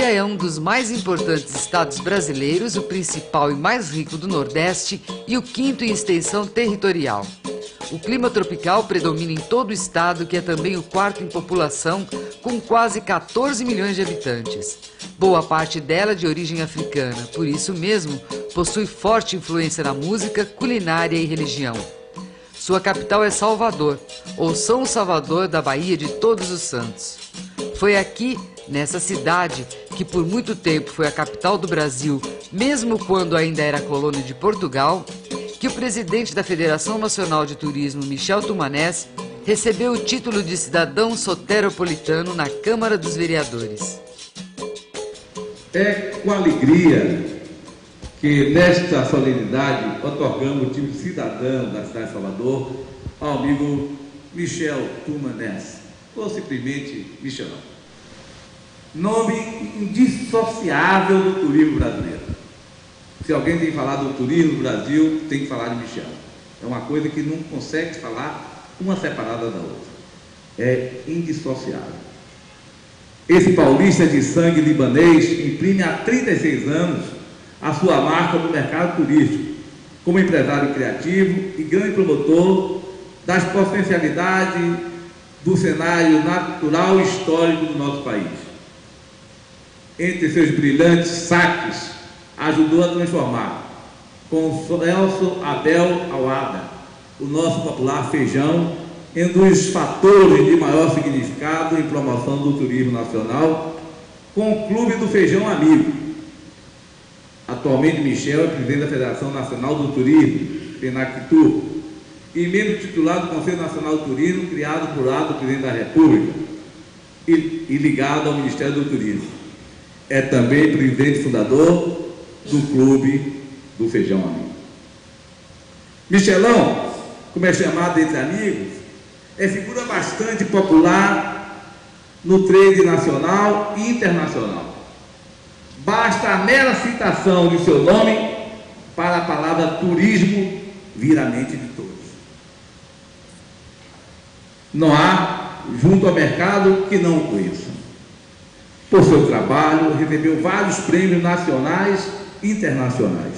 Bahia é um dos mais importantes estados brasileiros, o principal e mais rico do Nordeste e o quinto em extensão territorial. O clima tropical predomina em todo o estado, que é também o quarto em população, com quase 14 milhões de habitantes. Boa parte dela de origem africana, por isso mesmo possui forte influência na música, culinária e religião. Sua capital é Salvador, ou São Salvador da Bahia de Todos os Santos. Foi aqui, nessa cidade, que por muito tempo foi a capital do Brasil, mesmo quando ainda era colônia de Portugal, que o presidente da Federação Nacional de Turismo, Michel Tumanés, recebeu o título de cidadão soteropolitano na Câmara dos Vereadores. É com alegria que nesta solenidade otorgamos o título de cidadão da cidade de Salvador ao amigo Michel Tumanés, ou simplesmente Michelão. Nome indissociável do turismo brasileiro. Se alguém tem que falar do turismo no Brasil, tem que falar de Michel. É uma coisa que não consegue falar uma separada da outra. É indissociável. Esse paulista de sangue libanês imprime há 36 anos a sua marca no mercado turístico, como empresário criativo e grande promotor das potencialidades do cenário natural e histórico do nosso país. Entre seus brilhantes saques, ajudou a transformar com Celso Abel Awada, o nosso popular feijão, em um dos fatores de maior significado em promoção do turismo nacional, com o Clube do Feijão Amigo. Atualmente, Michel é presidente da Federação Nacional do Turismo, FENACTUR, e membro titular do Conselho Nacional do Turismo, criado por ato do presidente da República e, e ligado ao Ministério do Turismo. É também presidente fundador do Clube do Feijão Amigo. Michelão, como é chamado entre amigos, é figura bastante popular no trade nacional e internacional. Basta a mera citação de seu nome para a palavra turismo vir à mente de todos. Não há, junto ao mercado, que não o conheça. Por seu trabalho, recebeu vários prêmios nacionais e internacionais.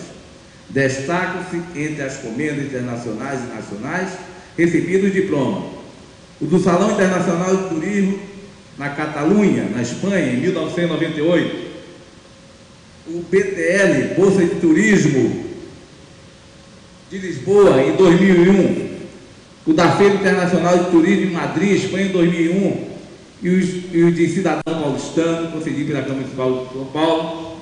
Destacam-se entre as comendas internacionais e nacionais recebidos o diploma. O do Salão Internacional de Turismo na Catalunha, na Espanha, em 1998. O BTL, Bolsa de Turismo de Lisboa, em 2001. O da Feira Internacional de Turismo em Madrid, Espanha, em 2001. E os, e os de Cidadão Paulistano, concedido pela Câmara Municipal de São Paulo.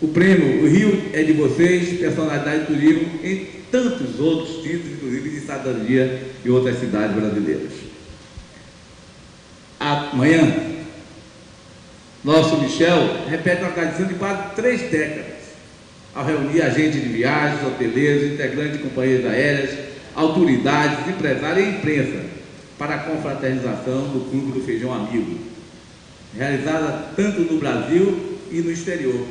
O prêmio O Rio é de vocês, personalidade de turismo, entre tantos outros títulos, inclusive de cidadania e outras cidades brasileiras. Amanhã, nosso Michel repete uma tradição de quase três décadas, ao reunir agentes de viagens, hoteleiros, integrantes de companhias aéreas, autoridades, empresários e imprensa para a confraternização do Clube do Feijão Amigo, realizada tanto no Brasil e no exterior.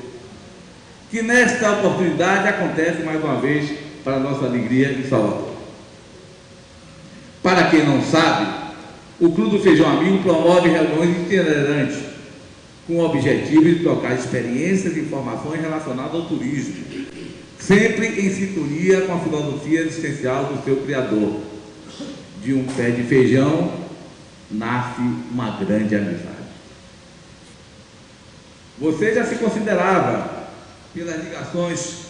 Que nesta oportunidade acontece mais uma vez para nossa alegria em Salvador. Para quem não sabe, o Clube do Feijão Amigo promove reuniões itinerantes com o objetivo de trocar experiências e informações relacionadas ao turismo, sempre em sintonia com a filosofia existencial do seu criador. De um pé de feijão nasce uma grande amizade. Você já se considerava, pelas ligações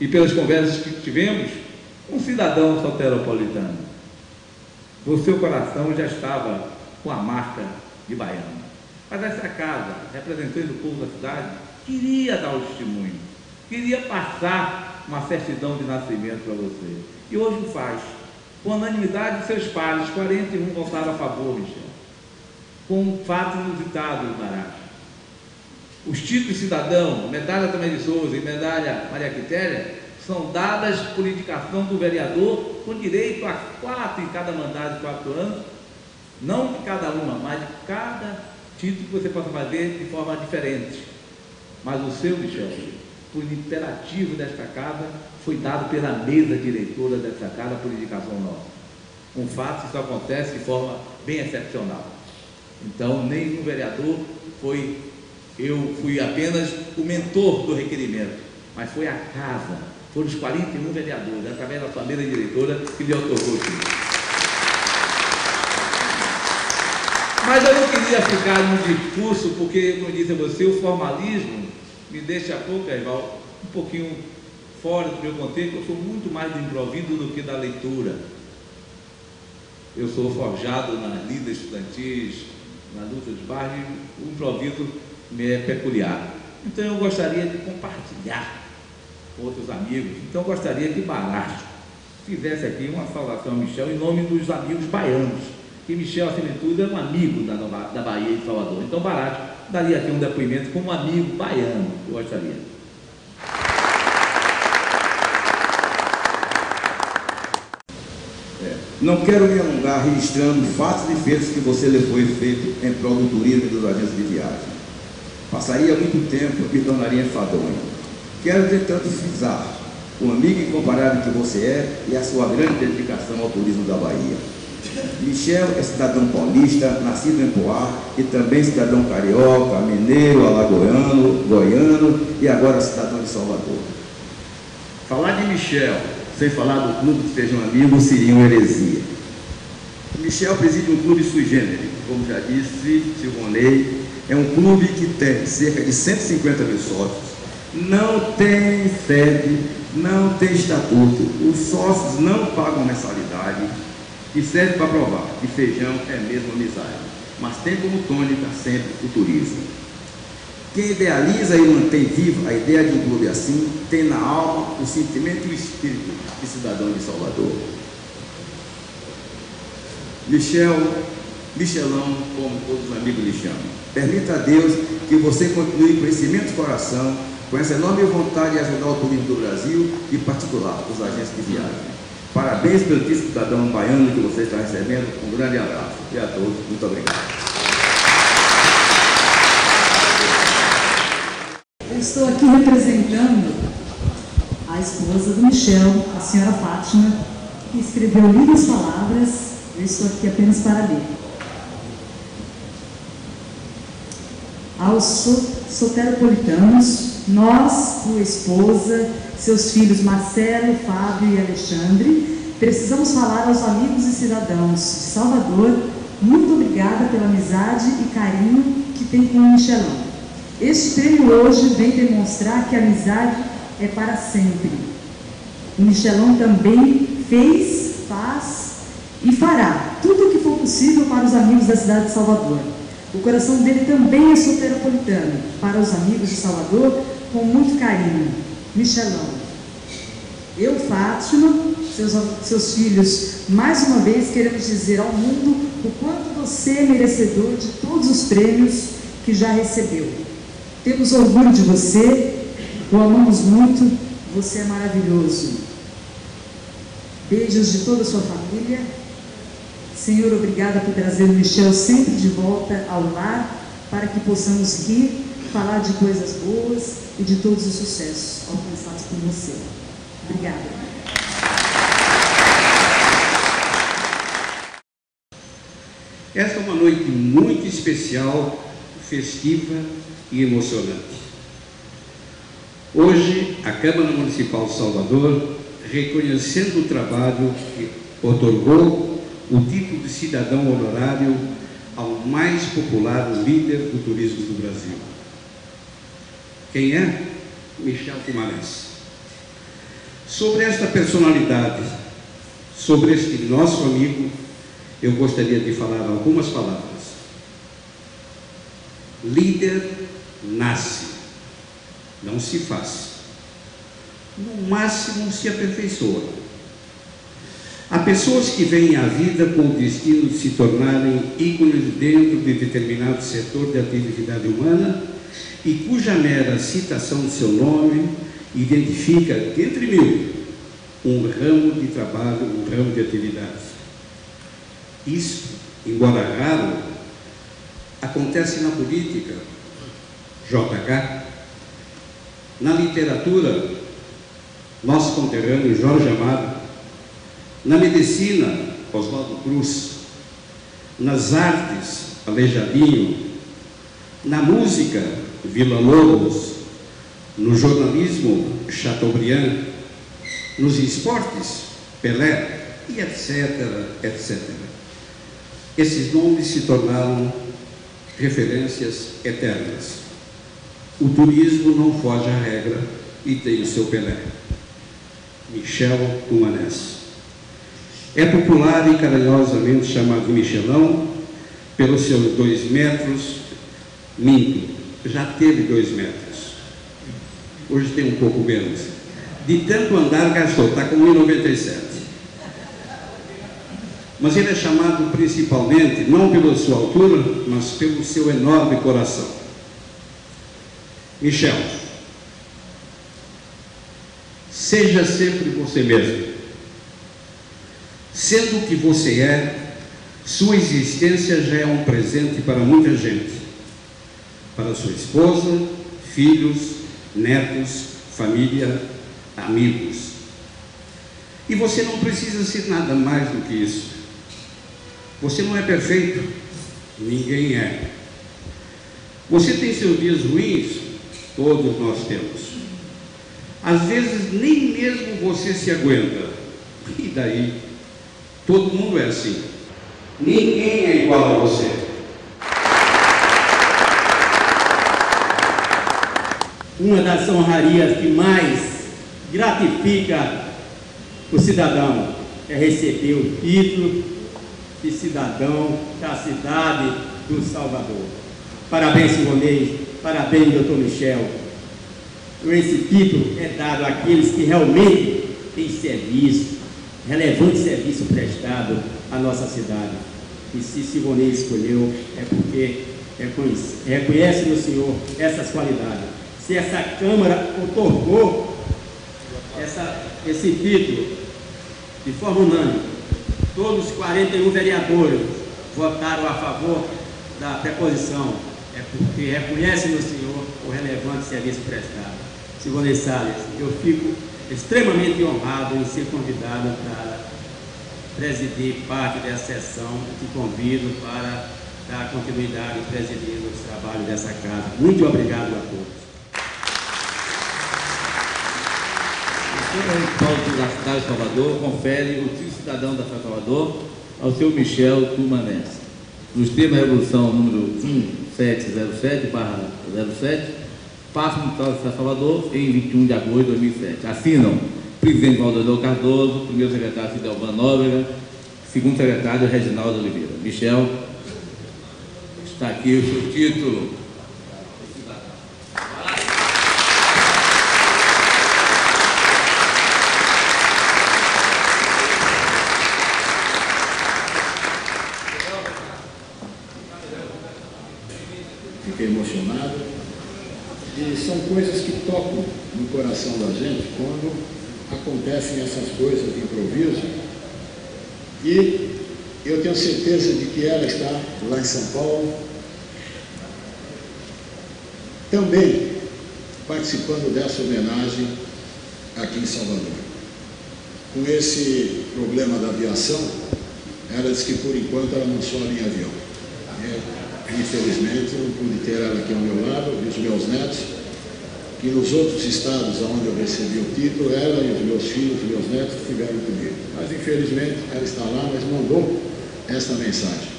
e pelas conversas que tivemos, um cidadão soteropolitano. O seu coração já estava com a marca de baiano. Mas essa casa, representante do povo da cidade, queria dar o testemunho, queria passar uma certidão de nascimento para você. E hoje o faz. Com unanimidade de seus pares, 41 votaram a favor, Michel. Com um fato inusitado, Maracho. Os títulos cidadão, medalha Tomé de Souza e medalha Maria Quitéria, são dadas por indicação do vereador com direito a quatro em cada mandato de quatro anos, não de cada uma, mas de cada título que você possa fazer de forma diferente. Mas o seu, Michel, por imperativo desta casa, foi dado pela mesa diretora desta casa por indicação nossa. Um fato que isso acontece de forma bem excepcional. Então, nenhum vereador foi Eu fui apenas o mentor do requerimento, mas foi a casa, foram os 41 vereadores, através da família diretora, que lhe otorgou o. Mas eu não queria ficar no discurso, porque, como disse você, o formalismo me deixa pouco, Eval, um pouquinho fora do meu contexto. Eu sou muito mais do improviso do que da leitura. Eu sou forjado na lida estudantis, na luta de bairro, e o improviso me é peculiar. Então eu gostaria de compartilhar com outros amigos. Então eu gostaria que Baracho fizesse aqui uma saudação a Michel em nome dos amigos baianos que Michel, acima de tudo, é um amigo da, da Bahia e Salvador. Então, Barato daria aqui um depoimento como amigo baiano, gostaria. É, não quero me alongar registrando fatos e feitos que você levou feito em prol do turismo e dos agentes de viagem. Passaria muito tempo e me tornaria enfadonho. Quero, entretanto, frisar o amigo incomparável que você é e a sua grande dedicação ao turismo da Bahia. Michel é cidadão paulista, nascido em Poá, e também cidadão carioca, mineiro, alagoano, goiano e agora cidadão de Salvador. Falar de Michel, sem falar do clube de Feijão Amigo, seria uma heresia. Michel preside um clube sui generis, como já disse Silvonei, é um clube que tem cerca de 150 mil sócios, não tem sede, não tem estatuto, os sócios não pagam mensalidade, que serve para provar que feijão é mesmo amizade, mas tem como tônica sempre o turismo. Quem idealiza e mantém viva a ideia de um clube assim, tem na alma o sentimento e o espírito de cidadão de Salvador. Michel, Michelão, como todos os amigos lhe chamam, permita a Deus que você continue com esse imenso coração, com essa enorme vontade de ajudar o turismo do Brasil e, em particular, os agentes de viagem. Parabéns pelo título cidadão baiano que você está recebendo. Um grande abraço. E a todos, muito obrigado. Eu estou aqui representando a esposa do Michel, a senhora Fátima, que escreveu lindas palavras. Eu estou aqui apenas para ler. Aos soteropolitanos, nós, tua esposa, seus filhos Marcelo, Fábio e Alexandre, precisamos falar aos amigos e cidadãos de Salvador, muito obrigada pela amizade e carinho que tem com o Michelão. Este prêmio hoje vem demonstrar que a amizade é para sempre. O Michelão também fez, faz e fará tudo o que for possível para os amigos da cidade de Salvador. O coração dele também é soteropolitano, para os amigos de Salvador, com muito carinho. Michelão. Eu, Fátima, seus, seus filhos, mais uma vez queremos dizer ao mundo o quanto você é merecedor de todos os prêmios que já recebeu. Temos orgulho de você, o amamos muito, você é maravilhoso. Beijos de toda a sua família. Senhor, obrigada por trazer o Michel sempre de volta ao lar, para que possamos rir, falar de coisas boas e de todos os sucessos alcançados por você. Obrigada. Esta é uma noite muito especial, festiva e emocionante. Hoje, a Câmara Municipal de Salvador, reconhecendo o trabalho que otorgou o título de cidadão honorário ao mais popular líder do turismo do Brasil. Quem é? Michel Guimarães. Sobre esta personalidade, sobre este nosso amigo, eu gostaria de falar algumas palavras. Líder nasce, não se faz. No máximo se aperfeiçoa. Há pessoas que vêm à vida com o destino de se tornarem ícones dentro de determinado setor de atividade humana e cuja mera citação de seu nome identifica, dentre mil, um ramo de trabalho, um ramo de atividade. Isso, embora raro, acontece na política, JH, na literatura, nosso conterrâneo Jorge Amado, na medicina, Oswaldo Cruz, nas artes, Aleijadinho, na música, Vila Lobos, no jornalismo Chateaubriand, nos esportes Pelé e etc, etc. Esses nomes se tornaram referências eternas. O turismo não foge à regra e tem o seu Pelé. Michel Tumanés. É popular e carinhosamente chamado Michelão pelos seus dois metros, minto, já teve dois metros. Hoje tem um pouco menos. De tanto andar, gastou, está com 1,97. Mas ele é chamado principalmente, não pela sua altura, mas pelo seu enorme coração. Michel, seja sempre você mesmo. Sendo o que você é, sua existência já é um presente para muita gente. Para sua esposa, filhos, netos, família, amigos. E você não precisa ser nada mais do que isso. Você não é perfeito, ninguém é. Você tem seus dias ruins, todos nós temos. Às vezes nem mesmo você se aguenta. E daí? Todo mundo é assim. Ninguém é igual a você. Uma das honrarias que mais gratifica o cidadão é receber o título de cidadão da cidade do Salvador. Parabéns, Simonei, parabéns, doutor Michel. Esse título é dado àqueles que realmente têm serviço, relevante serviço prestado à nossa cidade. E se Sivonei escolheu, é porque reconhece, reconhece no Senhor essas qualidades. Se essa Câmara otorgou essa, esse título de forma unânime, todos os 41 vereadores votaram a favor da preposição, é porque reconhece no Senhor o relevante serviço prestado. Silvonei Salles, eu fico extremamente honrado em ser convidado para presidir parte dessa sessão e te convido para dar continuidade presidindo os trabalhos dessa casa. Muito obrigado a todos. Paulo da cidade de Salvador confere o título cidadão da cidade de Salvador ao seu Michel Tumanés. Nos termos da Revolução número 1707, 07, passa no Estado de Salvador em 21 de agosto de 2007. Assinam presidente Valdador Cardoso, primeiro secretário Fidelban Nóbrega, segundo secretário Reginaldo Oliveira. Michel, está aqui o seu título. Fiquei emocionado. E são coisas que tocam no coração da gente quando acontecem essas coisas de improviso. E eu tenho certeza de que ela está lá em São Paulo, também participando dessa homenagem aqui em Salvador. Com esse problema da aviação, ela disse que por enquanto ela não sobe em avião. Eu, infelizmente, não pude ter ela aqui ao meu lado, e os meus netos, que nos outros estados onde eu recebi o título, ela e os meus filhos e meus netos estiveram comigo. Mas infelizmente ela está lá, mas mandou esta mensagem.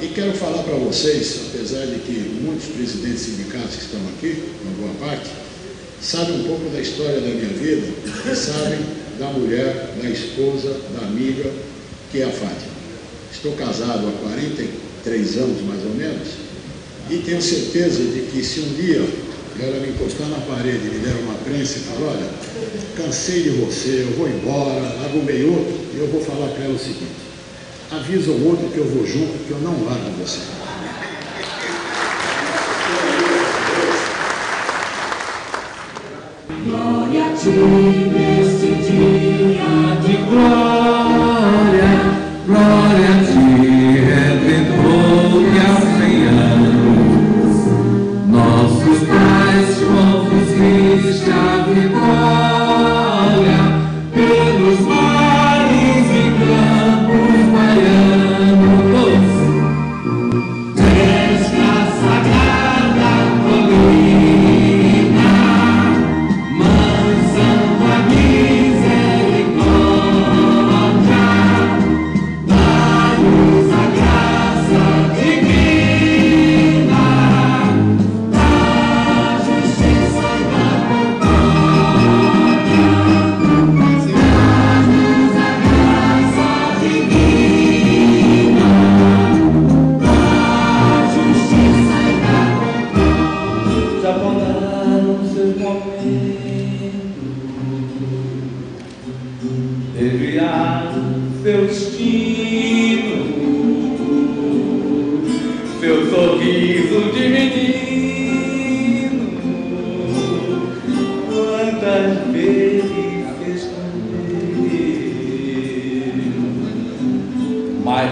E quero falar para vocês, apesar de que muitos presidentes sindicatos que estão aqui, uma boa parte, sabem um pouco da história da minha vida e sabem da mulher, da esposa, da amiga, que é a Fátima. Estou casado há 43 anos, mais ou menos, e tenho certeza de que se um dia ela me encostar na parede me der uma prensa e falar, olha, cansei de você, eu vou embora, arrumei outro, e eu vou falar para ela o seguinte, avisa o outro que eu vou junto, que eu não largo você. Glória a ti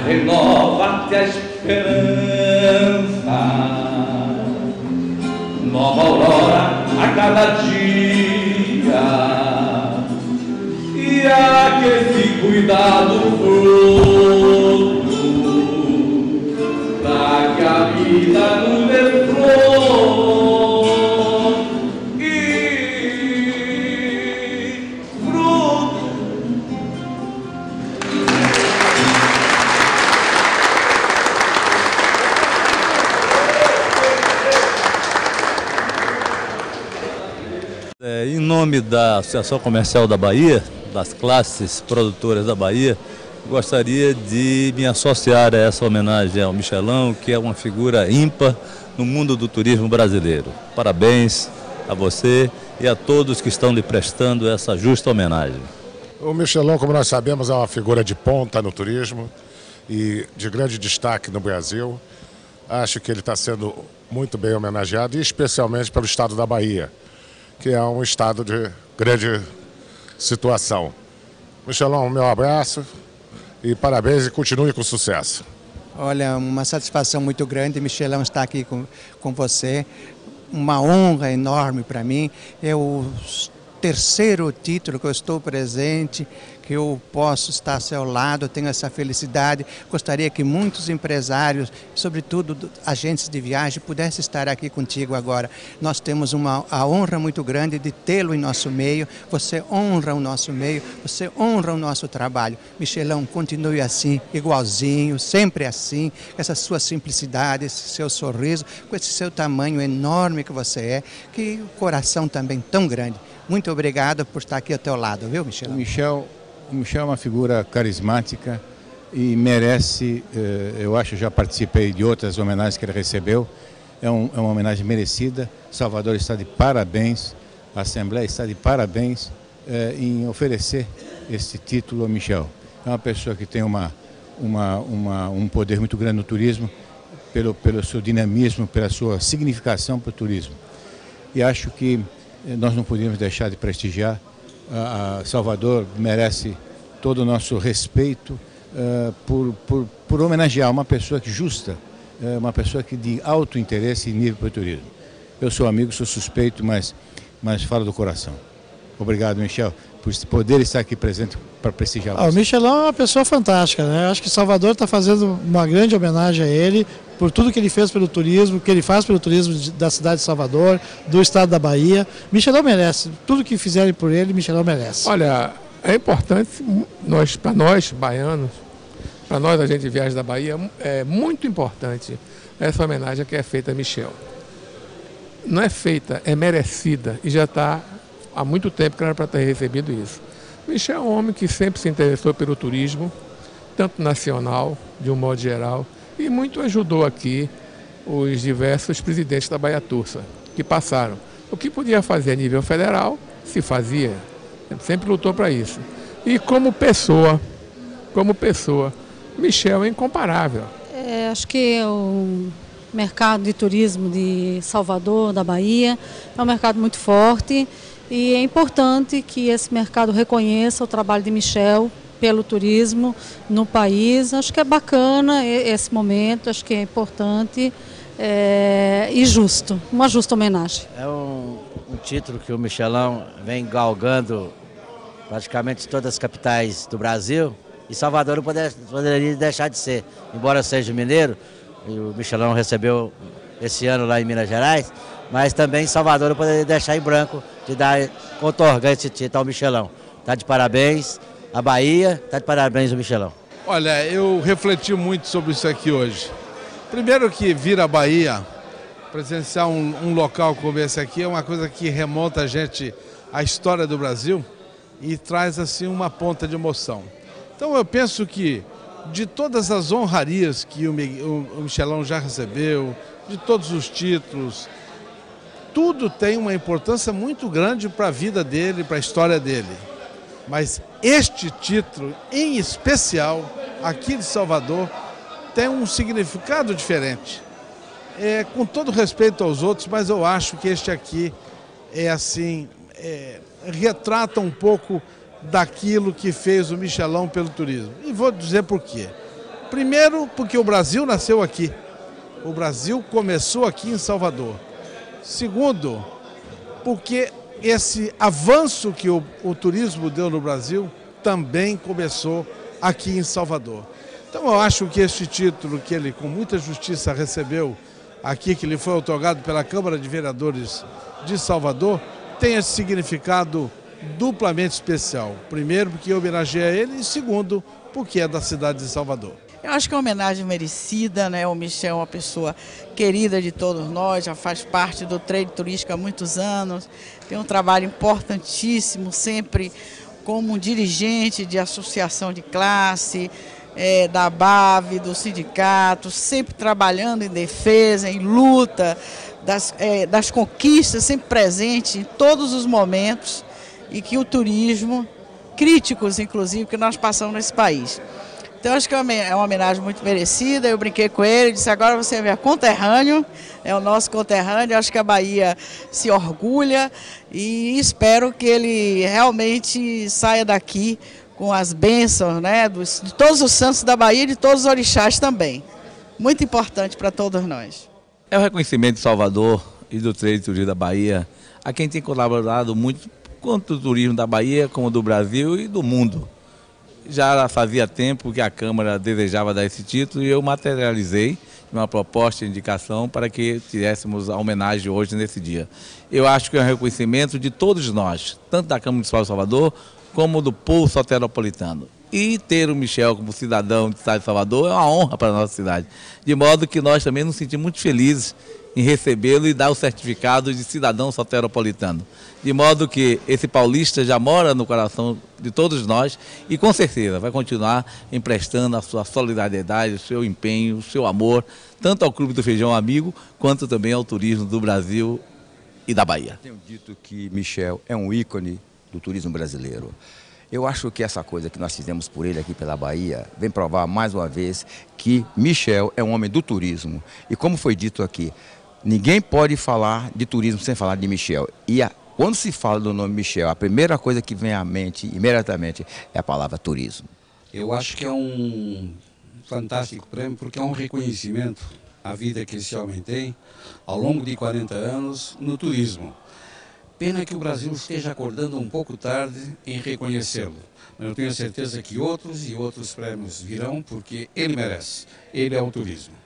renova-te a esperança, nova aurora a cada dia. E esse cuidado fruto para que a vida nos dê nome da Associação Comercial da Bahia, das classes produtoras da Bahia, gostaria de me associar a essa homenagem ao Michelão, que é uma figura ímpar no mundo do turismo brasileiro. Parabéns a você e a todos que estão lhe prestando essa justa homenagem. O Michelão, como nós sabemos, é uma figura de ponta no turismo e de grande destaque no Brasil. Acho que ele está sendo muito bem homenageado, especialmente pelo estado da Bahia, que é um estado de grande situação. Michelão, meu abraço e parabéns e continue com sucesso. Olha, uma satisfação muito grande, Michelão, estar aqui com, com você. Uma honra enorme para mim. É o terceiro título que eu estou presente, que eu posso estar ao seu lado, tenho essa felicidade. Gostaria que muitos empresários, sobretudo agentes de viagem, pudessem estar aqui contigo agora. Nós temos uma a honra muito grande de tê-lo em nosso meio. Você honra o nosso meio, você honra o nosso trabalho. Michelão, continue assim, igualzinho, sempre assim, essa sua simplicidade, esse seu sorriso, com esse seu tamanho enorme que você é, que o coração também tão grande. Muito obrigado por estar aqui ao teu lado, viu, Michel? Michel, Michel é uma figura carismática e merece, eh, eu acho, já participei de outras homenagens que ele recebeu, é, é uma homenagem merecida. Salvador está de parabéns, a Assembleia está de parabéns eh, em oferecer esse título ao Michel. É uma pessoa que tem uma, uma, uma, um poder muito grande no turismo, pelo, pelo seu dinamismo, pela sua significação para o turismo. E acho que nós não podíamos deixar de prestigiar. Salvador merece todo o nosso respeito uh, por, por, por, homenagear uma pessoa justa, uh, uma pessoa que de alto interesse e nível para o turismo. Eu sou amigo, sou suspeito, mas, mas falo do coração. Obrigado, Michel, por poder estar aqui presente para prestigiar ah, O Michelão é uma pessoa fantástica, né? Acho que Salvador está fazendo uma grande homenagem a ele por tudo que ele fez pelo turismo, que ele faz pelo turismo da cidade de Salvador, do estado da Bahia. Michelão merece. Tudo que fizerem por ele, Michelão merece. Olha, é importante nós, para nós baianos, para nós a gente viaja da Bahia, é muito importante essa homenagem que é feita a Michel. Não é feita, é merecida e já está há muito tempo que era para ter recebido isso. Michel é um homem que sempre se interessou pelo turismo, tanto nacional, de um modo geral, e muito ajudou aqui os diversos presidentes da Baia Tursa que passaram. O que podia fazer a nível federal, se fazia. Sempre lutou para isso. E como pessoa, como pessoa, Michel é incomparável. É, acho que o mercado de turismo de Salvador, da Bahia, é um mercado muito forte e é importante que esse mercado reconheça o trabalho de Michel pelo turismo no país. Acho que é bacana esse momento, acho que é importante é, e justo, uma justa homenagem. É um, um título que o Michelão vem galgando praticamente todas as capitais do Brasil e Salvador não poder, poderia deixar de ser, embora seja mineiro, e o Michelão recebeu esse ano lá em Minas Gerais, mas também Salvador não poderia deixar em branco de dar, otorgar esse título ao Michelão. Está de parabéns, a Bahia, está de parabéns o Michelão. Olha, eu refleti muito sobre isso aqui hoje. Primeiro que vir à Bahia, presenciar um, um, local como esse aqui, é uma coisa que remonta a gente à história do Brasil e traz assim uma ponta de emoção. Então eu penso que de todas as honrarias que o, o Michelão já recebeu, de todos os títulos, tudo tem uma importância muito grande para a vida dele, para a história dele. Mas este título, em especial, aqui de Salvador, tem um significado diferente. É, com todo respeito aos outros, mas eu acho que este aqui é assim, é, retrata um pouco daquilo que fez o Michelão pelo turismo. E vou dizer por quê. Primeiro, porque o Brasil nasceu aqui. O Brasil começou aqui em Salvador. Segundo, porque esse avanço que o, o turismo deu no Brasil também começou aqui em Salvador. Então eu acho que este título que ele com muita justiça recebeu aqui, que lhe foi otorgado pela Câmara de Vereadores de Salvador, tem esse significado duplamente especial. Primeiro, porque homenageia ele, e segundo, porque é da cidade de Salvador. Eu acho que é uma homenagem merecida, né? O Michel é uma pessoa querida de todos nós, já faz parte do trade turístico há muitos anos, tem um trabalho importantíssimo, sempre como um dirigente de associação de classe, é, da BAV, do sindicato, sempre trabalhando em defesa, em luta das, é, das conquistas, sempre presente em todos os momentos e que o turismo, críticos inclusive, que nós passamos nesse país. Então acho que é, é uma homenagem muito merecida. Eu brinquei com ele, disse agora você é conterrâneo, é o nosso conterrâneo. Acho que a Bahia se orgulha e espero que ele realmente saia daqui com as bênçãos né, dos, de todos os santos da Bahia e de todos os orixás também. Muito importante para todos nós. É o reconhecimento de Salvador e do Trade Turismo da Bahia, a quem tem colaborado muito, quanto do turismo da Bahia, como do Brasil e do mundo. Já fazia tempo que a Câmara desejava dar esse título e eu materializei uma proposta de indicação para que tivéssemos a homenagem hoje nesse dia. Eu acho que é um reconhecimento de todos nós, tanto da Câmara Municipal de Salvador, como do povo soteropolitano. E ter o Michel como cidadão do estado de Salvador é uma honra para a nossa cidade. De modo que nós também nos sentimos muito felizes em recebê-lo e dar o certificado de cidadão soteropolitano. De modo que esse paulista já mora no coração de todos nós e com certeza vai continuar emprestando a sua solidariedade, o seu empenho, o seu amor, tanto ao Clube do Feijão Amigo, quanto também ao turismo do Brasil e da Bahia. Tenho dito que Michel é um ícone do turismo brasileiro. Eu acho que essa coisa que nós fizemos por ele aqui pela Bahia vem provar mais uma vez que Michel é um homem do turismo. E como foi dito aqui, Ninguém pode falar de turismo sem falar de Michel. E a, quando se fala do nome Michel, a primeira coisa que vem à mente imediatamente é a palavra turismo. Eu acho que é um fantástico prêmio porque é um reconhecimento à vida que esse homem tem ao longo de 40 anos no turismo. Pena que o Brasil esteja acordando um pouco tarde em reconhecê-lo. Mas eu tenho certeza que outros e outros prêmios virão porque ele merece. Ele é o turismo.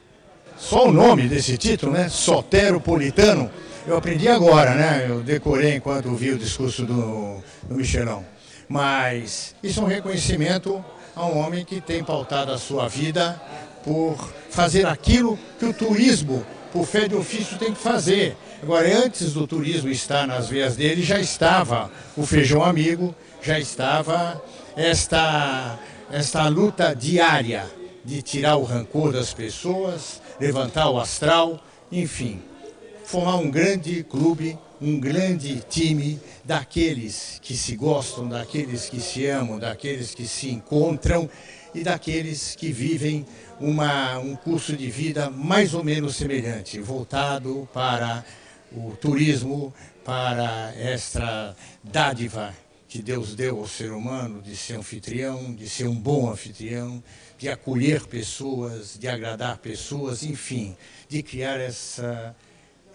Só o nome desse título, né? Soteropolitano. Eu aprendi agora, né? Eu decorei enquanto vi o discurso do, do Michelão. Mas isso é um reconhecimento a um homem que tem pautado a sua vida por fazer aquilo que o turismo, por fé de ofício, tem que fazer. Agora, antes do turismo estar nas veias dele, já estava o feijão amigo, já estava esta, esta luta diária de tirar o rancor das pessoas, levantar o astral, enfim, formar um grande clube, um grande time daqueles que se gostam, daqueles que se amam, daqueles que se encontram e daqueles que vivem uma, um curso de vida mais ou menos semelhante, voltado para o turismo, para esta dádiva que Deus deu ao ser humano de ser anfitrião, de ser um bom anfitrião, de acolher pessoas, de agradar pessoas, enfim, de criar essa,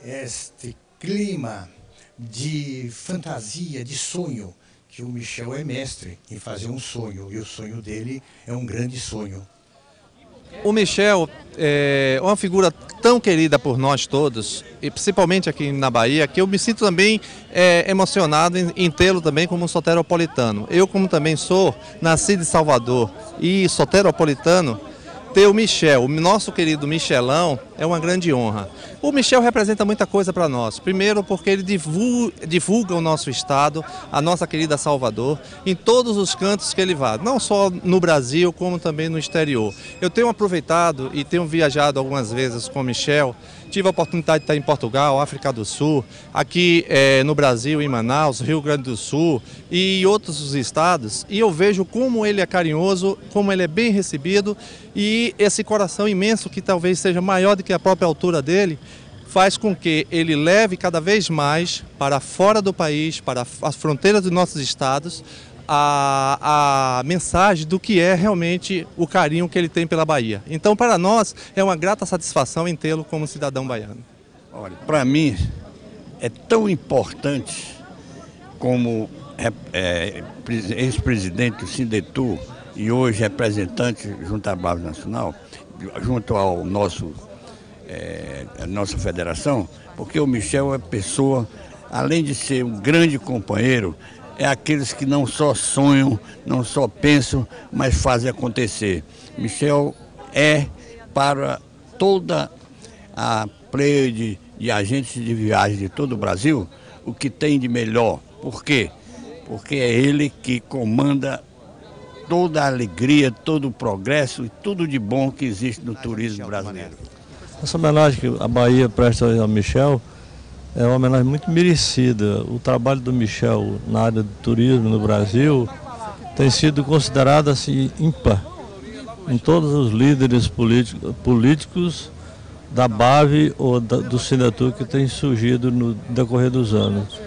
este clima de fantasia, de sonho, que o Michel é mestre em fazer um sonho, e o sonho dele é um grande sonho. O Michel é uma figura tão querida por nós todos, e principalmente aqui na Bahia, que eu me sinto também é, emocionado em, em tê-lo também como um soteropolitano. Eu, como também sou, nascido em Salvador e soteropolitano, ter o Michel, o nosso querido Michelão, é uma grande honra. O Michel representa muita coisa para nós. Primeiro, porque ele divulga o nosso estado, a nossa querida Salvador, em todos os cantos que ele vá, não só no Brasil, como também no exterior. Eu tenho aproveitado e tenho viajado algumas vezes com o Michel Tive a oportunidade de estar em Portugal, África do Sul, aqui é, no Brasil, em Manaus, Rio Grande do Sul e outros estados, e eu vejo como ele é carinhoso, como ele é bem recebido e esse coração imenso, que talvez seja maior do que a própria altura dele, faz com que ele leve cada vez mais para fora do país, para as fronteiras dos nossos estados, a, a mensagem do que é realmente o carinho que ele tem pela Bahia. Então, para nós, é uma grata satisfação em tê-lo como cidadão baiano. Olha, para mim, é tão importante como é, é, ex-presidente do Sindetur e hoje representante junto à Base Nacional, junto ao nosso é, nossa federação, porque o Michel é pessoa, além de ser um grande companheiro, é aqueles que não só sonham, não só pensam, mas fazem acontecer. Michel é para toda a pleia de, de agentes de viagem de todo o Brasil o que tem de melhor. Por quê? Porque é ele que comanda toda a alegria, todo o progresso e tudo de bom que existe no turismo brasileiro. Essa homenagem que a Bahia presta ao Michel é uma homenagem muito merecida. O trabalho do Michel na área do turismo no Brasil tem sido considerado assim ímpar em todos os líderes políticos, da BAVE ou da, do Sinatur que tem surgido no decorrer dos anos.